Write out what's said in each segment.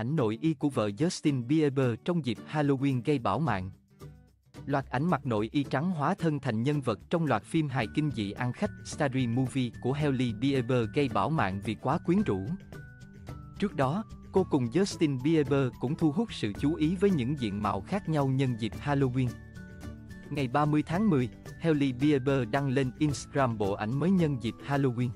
ảnh nội y của vợ Justin Bieber trong dịp Halloween gây bão mạng. Loạt ảnh mặc nội y trắng hóa thân thành nhân vật trong loạt phim hài kinh dị ăn khách Starry Movie của Hailey Bieber gây bão mạng vì quá quyến rũ. Trước đó, cô cùng Justin Bieber cũng thu hút sự chú ý với những diện mạo khác nhau nhân dịp Halloween. Ngày 30 tháng 10, Hailey Bieber đăng lên Instagram bộ ảnh mới nhân dịp Halloween.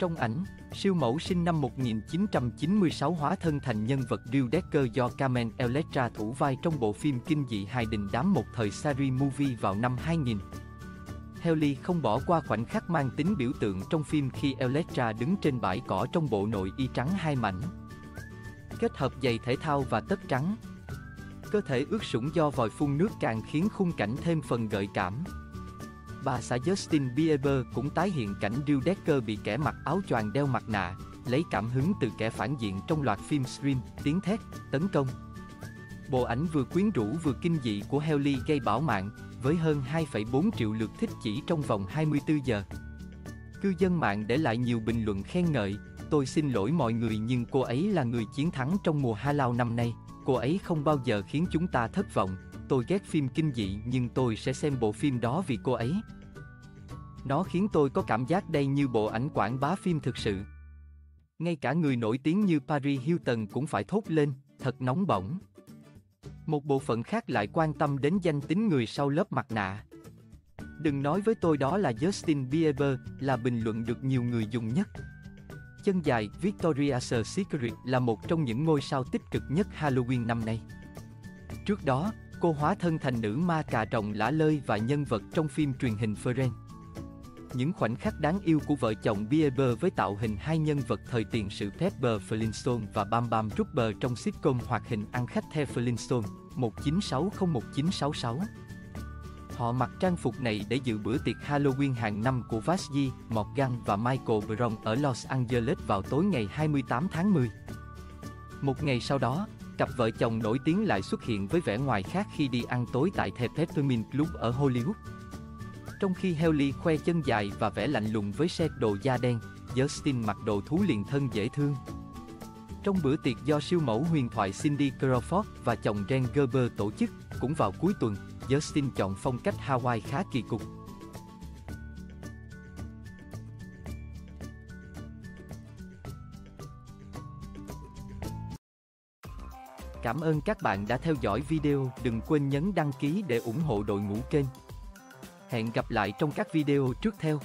Trong ảnh, siêu mẫu sinh năm 1996 hóa thân thành nhân vật Drew Decker do Carmen Electra thủ vai trong bộ phim kinh dị hài đình đám một thời Sari Movie vào năm 2000. Haley không bỏ qua khoảnh khắc mang tính biểu tượng trong phim khi Electra đứng trên bãi cỏ trong bộ nội y trắng hai mảnh. Kết hợp giày thể thao và tất trắng. Cơ thể ướt sũng do vòi phun nước càng khiến khung cảnh thêm phần gợi cảm. Bà xã Justin Bieber cũng tái hiện cảnh Drew Decker bị kẻ mặc áo choàng đeo mặt nạ, lấy cảm hứng từ kẻ phản diện trong loạt phim Scream, tiếng thét, tấn công. Bộ ảnh vừa quyến rũ vừa kinh dị của Hailey gây bão mạng, với hơn 2,4 triệu lượt thích chỉ trong vòng 24 giờ. Cư dân mạng để lại nhiều bình luận khen ngợi, tôi xin lỗi mọi người nhưng cô ấy là người chiến thắng trong mùa Halao năm nay, cô ấy không bao giờ khiến chúng ta thất vọng, tôi ghét phim kinh dị nhưng tôi sẽ xem bộ phim đó vì cô ấy. Nó khiến tôi có cảm giác đây như bộ ảnh quảng bá phim thực sự. Ngay cả người nổi tiếng như Paris Hilton cũng phải thốt lên, thật nóng bỏng. Một bộ phận khác lại quan tâm đến danh tính người sau lớp mặt nạ. Đừng nói với tôi đó là Justin Bieber, là bình luận được nhiều người dùng nhất. Chân dài Victoria's Secret là một trong những ngôi sao tích cực nhất Halloween năm nay. Trước đó, cô hóa thân thành nữ ma cà rồng lả lơi và nhân vật trong phim truyền hình Friends. Những khoảnh khắc đáng yêu của vợ chồng Bieber với tạo hình hai nhân vật thời tiền sự Pepper Flintstone và Bam Bam Rupert trong sitcom hoạt hình ăn khách The Flintstone 19601966. Họ mặc trang phục này để dự bữa tiệc Halloween hàng năm của Vashji, Morgan và Michael Brown ở Los Angeles vào tối ngày 28 tháng 10. Một ngày sau đó, cặp vợ chồng nổi tiếng lại xuất hiện với vẻ ngoài khác khi đi ăn tối tại The Peppermint Club ở Hollywood. Trong khi Hailey khoe chân dài và vẻ lạnh lùng với set đồ da đen, Justin mặc đồ thú liền thân dễ thương. Trong bữa tiệc do siêu mẫu huyền thoại Cindy Crawford và chồng Ren Gerber tổ chức, cũng vào cuối tuần, Justin chọn phong cách Hawaii khá kỳ cục. Cảm ơn các bạn đã theo dõi video, đừng quên nhấn đăng ký để ủng hộ đội ngũ kênh. Hẹn gặp lại trong các video trước theo.